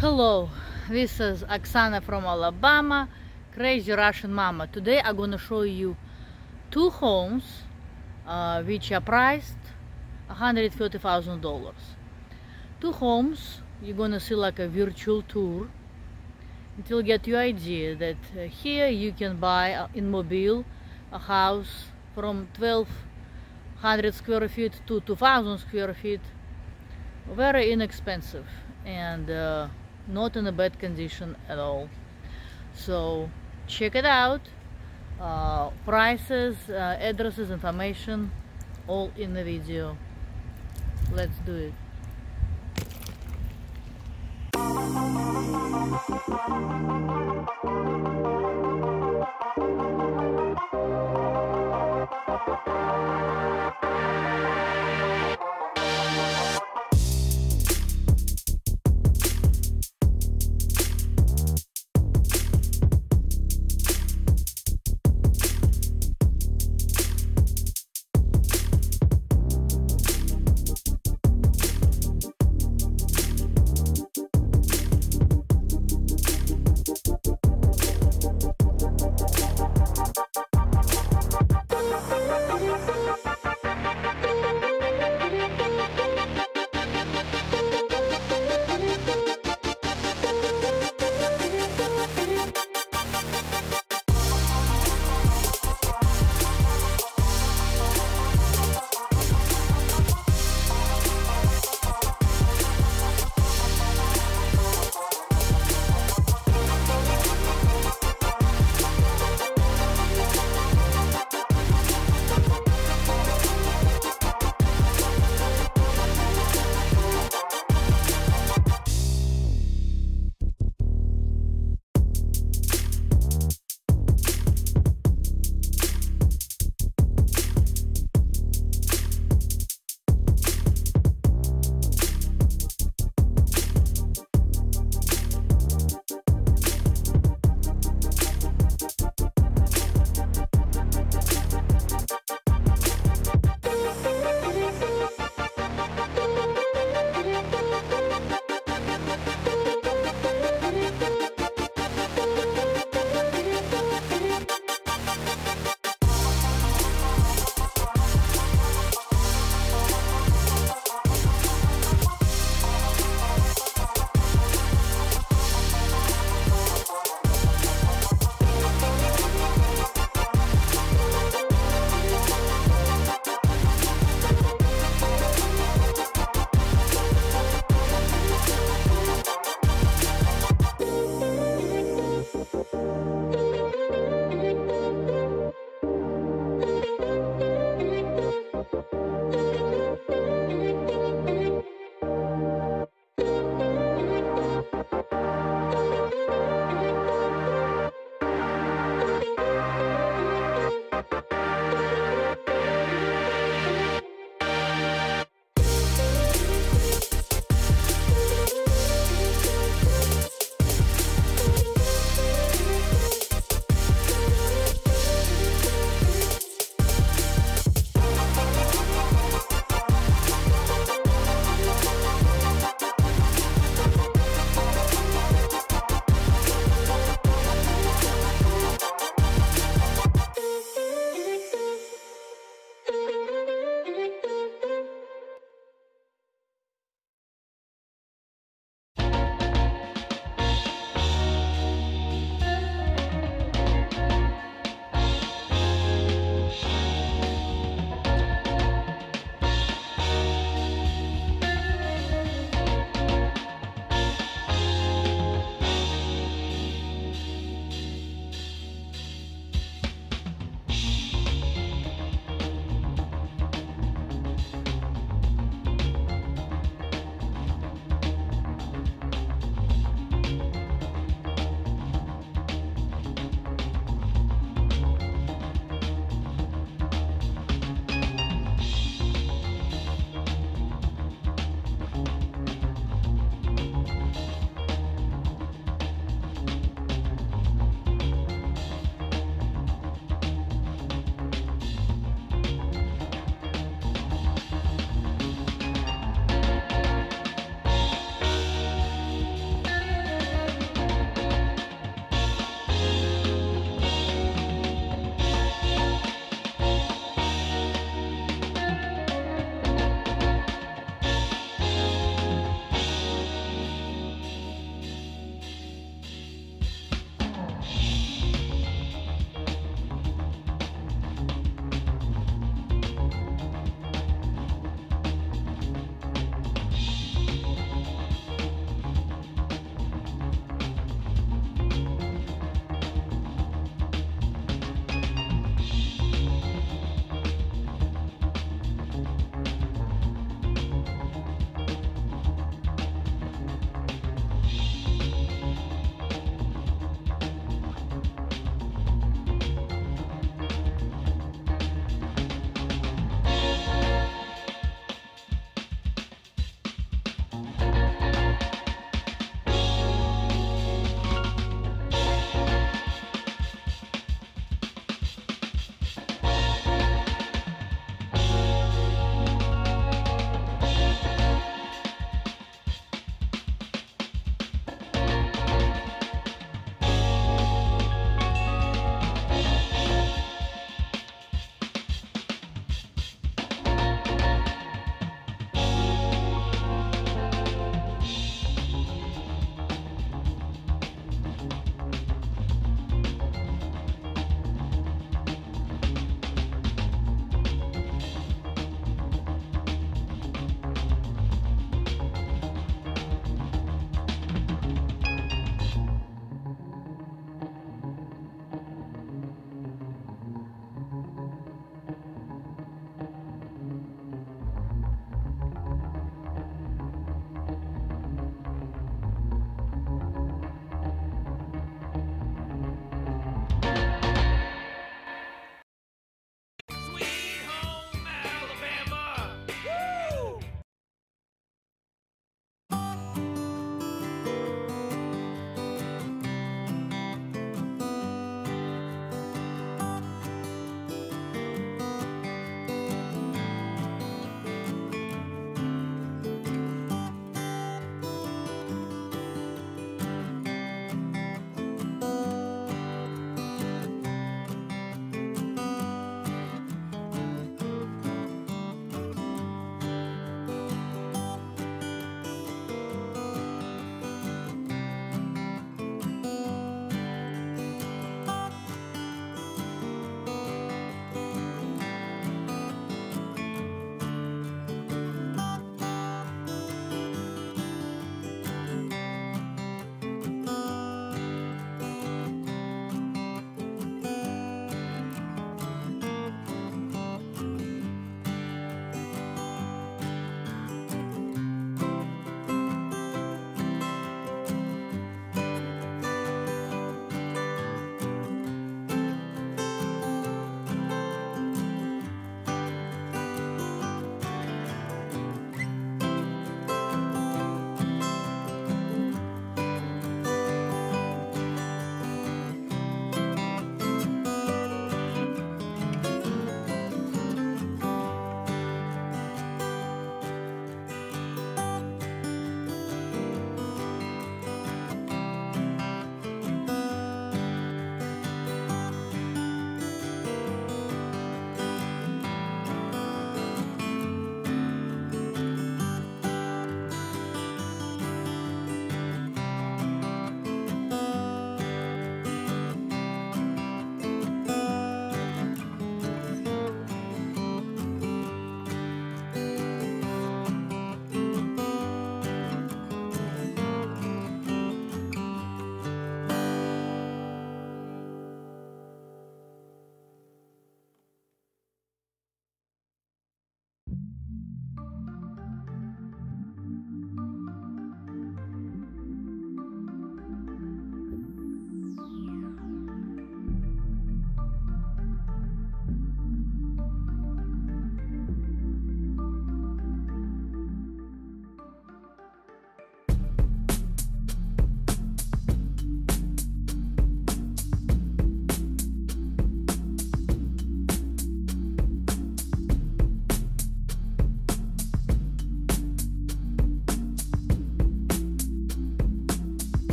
Hello, this is Oksana from Alabama, Crazy Russian Mama. Today I'm gonna show you two homes uh, which are priced $130,000. Two homes, you're gonna see like a virtual tour. It will get you idea that uh, here you can buy uh, in Mobile a house from 1200 square feet to 2000 square feet very inexpensive and uh, not in a bad condition at all. So check it out. Uh, prices uh, addresses information all in the video. Let's do it.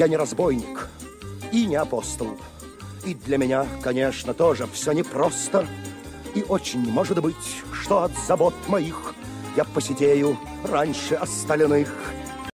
Я не разбойник и не апостол. И для меня, конечно, тоже все непросто. И очень может быть, что от забот моих я посидею раньше остальных.